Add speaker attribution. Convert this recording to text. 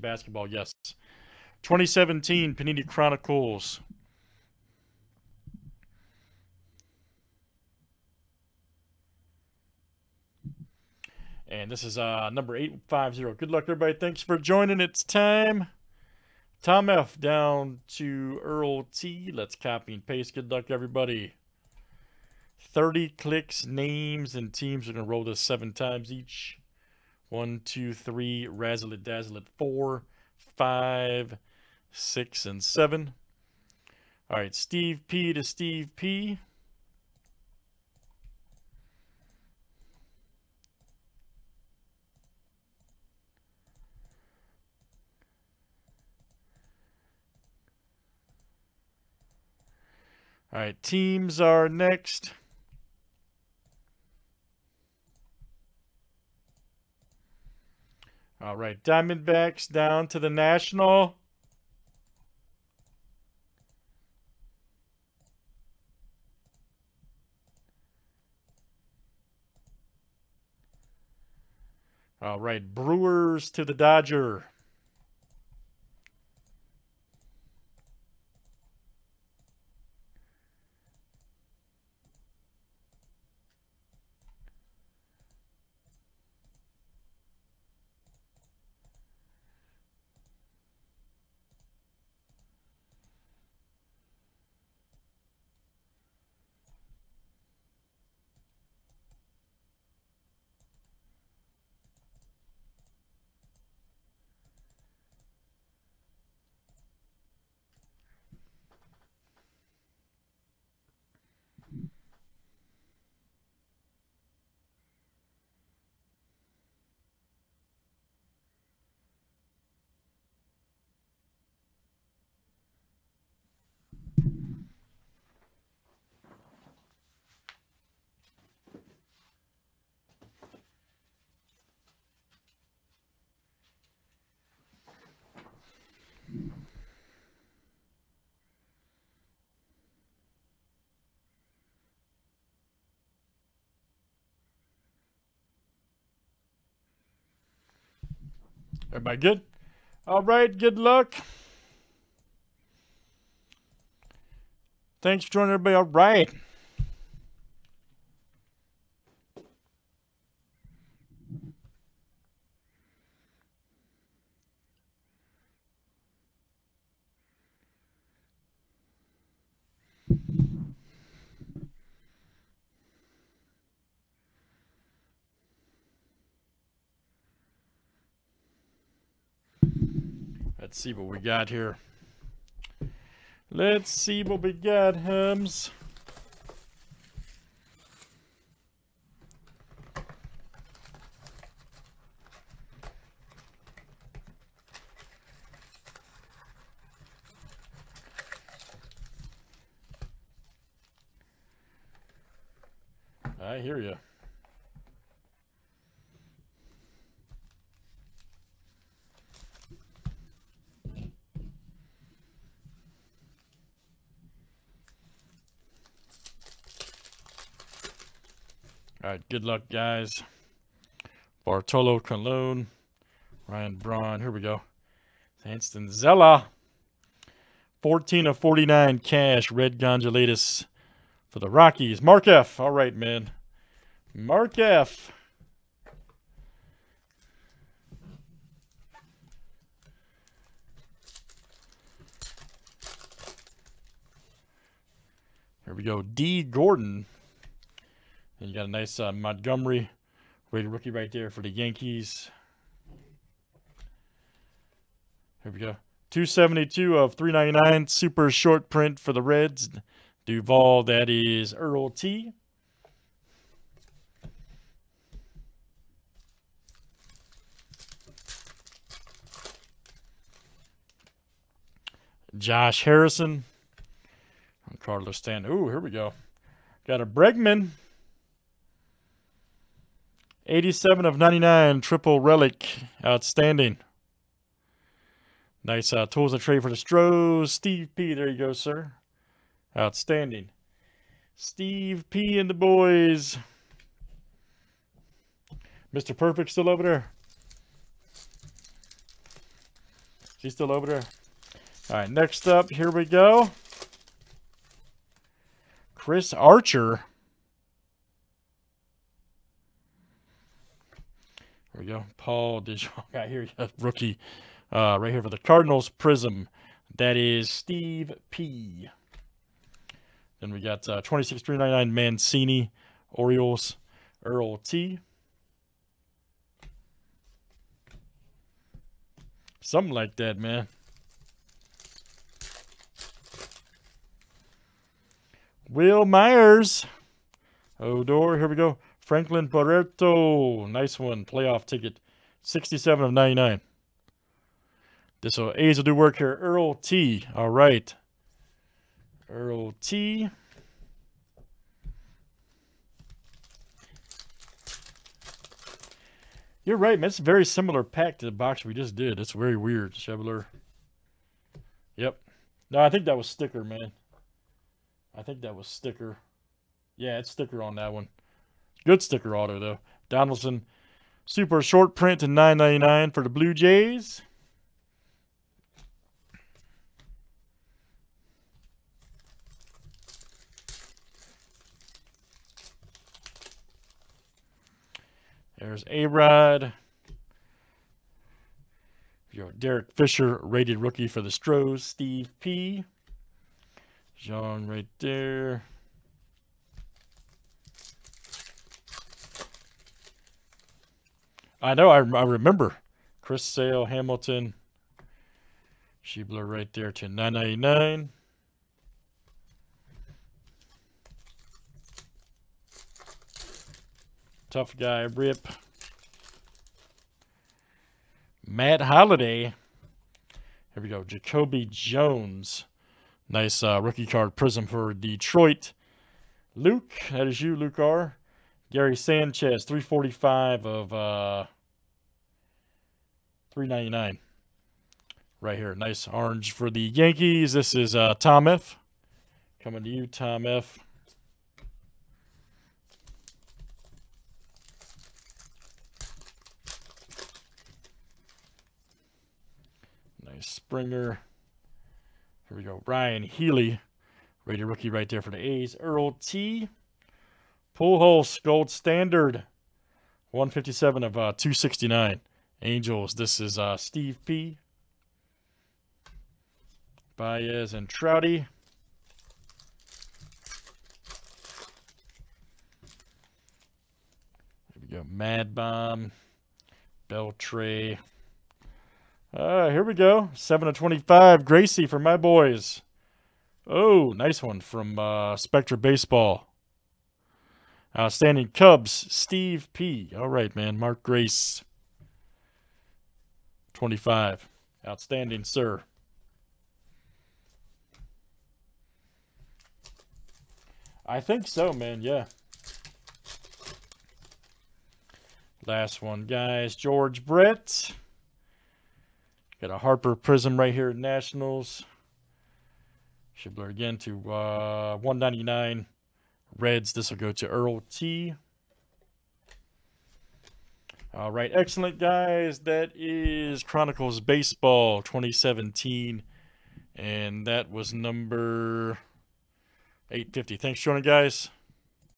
Speaker 1: basketball, yes. 2017 Panini Chronicles. And this is uh, number 850. Good luck, everybody. Thanks for joining. It's time. Tom F. down to Earl T. Let's copy and paste. Good luck, everybody. 30 clicks, names, and teams. We're going to roll this seven times each. One, two, three, razzle it, dazzle it, four, five, six, and seven. All right, Steve P to Steve P. All right, teams are next. All right, Diamondbacks down to the National. All right, Brewers to the Dodger. Everybody good? All right, good luck. Thanks for joining everybody. All right. Let's see what we got here. Let's see what we got, Hums. I hear you. All right, good luck, guys. Bartolo Colon, Ryan Braun. Here we go. Anston Zella. 14 of 49 cash. Red Gondolatus for the Rockies. Mark F. All right, man. Mark F. Here we go. D. Gordon. And you got a nice uh, Montgomery rated rookie right there for the Yankees. Here we go. 272 of 399. Super short print for the Reds. Duvall, that is Earl T. Josh Harrison. Carlos Stan. Ooh, here we go. Got a Bregman. 87 of 99, triple relic. Outstanding. Nice uh, tools of trade for the Stros. Steve P. There you go, sir. Outstanding. Steve P. and the boys. Mr. Perfect still over there. Is he still over there? All right, next up, here we go. Chris Archer. There we go. Paul DeJong. Got here, rookie. Uh, right here for the Cardinals Prism. That is Steve P. Then we got uh, 26399 Mancini, Orioles, Earl T. Something like that, man. Wil Myers. Odor, here we go. Franklin Barreto. Nice one. Playoff ticket. 67 of 99. This will A's will do work here. Earl T. All right. Earl T. You're right, man. It's a very similar pack to the box we just did. It's very weird, Chevrolet. Yep. No, I think that was sticker, man. I think that was sticker. Yeah, it's sticker on that one. Good sticker auto, though. Donaldson, super short print to 9.99 for the Blue Jays. There's A-Rod. Your Derek Fisher, rated rookie for the Stros. Steve P. John right there. I know, I, I remember. Chris Sale, Hamilton. Schebler right there to 999. Tough guy, Rip. Matt Holliday. Here we go. Jacoby Jones. Nice uh, rookie card prism for Detroit. Luke, that is you, Luke R. Gary Sanchez, 345 of uh, 399. Right here. Nice orange for the Yankees. This is uh, Tom F. Coming to you, Tom F. Nice Springer. Here we go. Ryan Healy. Rated rookie right there for the A's. Earl T. Pujols Gold Standard. 157 of uh, 269. Angels. This is uh, Steve P. Baez and Trouty. Here we go. Mad Bomb. Beltre. Uh, here we go. 7 of 25. Gracie for my boys. Oh, nice one from uh, Spectra Baseball. Outstanding Cubs, Steve P. All right, man. Mark Grace. 25. Outstanding, sir. I think so, man. Yeah. Last one, guys. George Brett. Got a Harper Prism right here at Nationals. Schebler again to uh, 199. Reds, this will go to Earl T. All right, excellent, guys. That is Chronicles Baseball 2017. And that was number 850. Thanks for joining, guys.